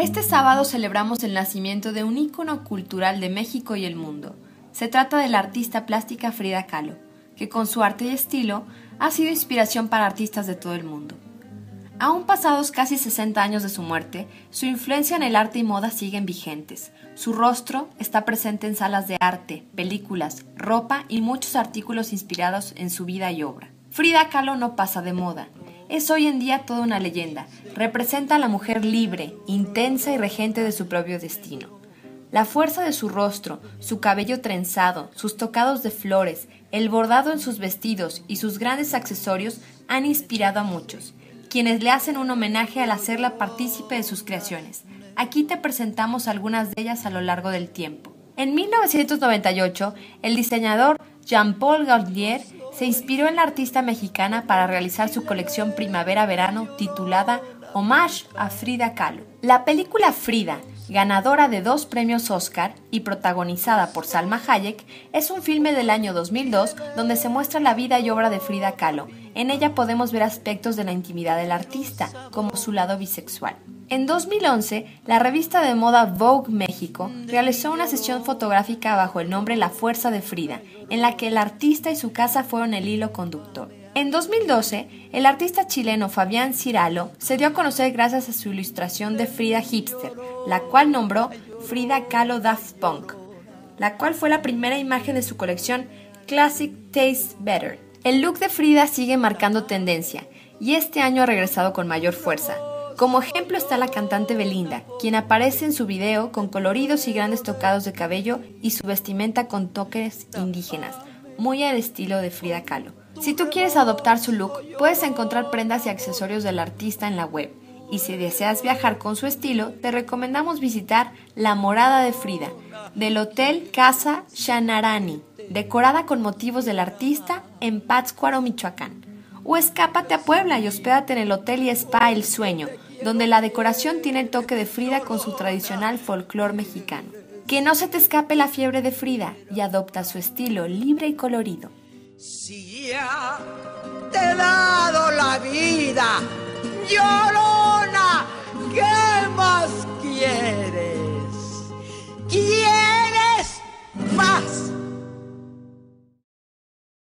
Este sábado celebramos el nacimiento de un ícono cultural de México y el mundo. Se trata de la artista plástica Frida Kahlo, que con su arte y estilo ha sido inspiración para artistas de todo el mundo. Aún pasados casi 60 años de su muerte, su influencia en el arte y moda siguen vigentes. Su rostro está presente en salas de arte, películas, ropa y muchos artículos inspirados en su vida y obra. Frida Kahlo no pasa de moda. Es hoy en día toda una leyenda. Representa a la mujer libre, intensa y regente de su propio destino. La fuerza de su rostro, su cabello trenzado, sus tocados de flores, el bordado en sus vestidos y sus grandes accesorios han inspirado a muchos quienes le hacen un homenaje al hacerla partícipe de sus creaciones. Aquí te presentamos algunas de ellas a lo largo del tiempo. En 1998, el diseñador Jean-Paul Gaultier se inspiró en la artista mexicana para realizar su colección primavera-verano titulada Homage a Frida Kahlo. La película Frida, ganadora de dos premios Oscar y protagonizada por Salma Hayek, es un filme del año 2002 donde se muestra la vida y obra de Frida Kahlo. En ella podemos ver aspectos de la intimidad del artista, como su lado bisexual. En 2011, la revista de moda Vogue México realizó una sesión fotográfica bajo el nombre La Fuerza de Frida, en la que el artista y su casa fueron el hilo conductor. En 2012, el artista chileno Fabián Ciralo se dio a conocer gracias a su ilustración de Frida Hipster, la cual nombró Frida Kahlo Daft Punk, la cual fue la primera imagen de su colección Classic Taste Better. El look de Frida sigue marcando tendencia y este año ha regresado con mayor fuerza. Como ejemplo está la cantante Belinda, quien aparece en su video con coloridos y grandes tocados de cabello y su vestimenta con toques indígenas, muy al estilo de Frida Kahlo. Si tú quieres adoptar su look, puedes encontrar prendas y accesorios del artista en la web. Y si deseas viajar con su estilo, te recomendamos visitar La Morada de Frida, del Hotel Casa Shanarani, decorada con motivos del artista en Pátzcuaro, Michoacán. O escápate a Puebla y hospédate en el Hotel y Spa El Sueño, donde la decoración tiene el toque de Frida con su tradicional folclor mexicano. Que no se te escape la fiebre de Frida y adopta su estilo libre y colorido. Si te he dado la vida, yo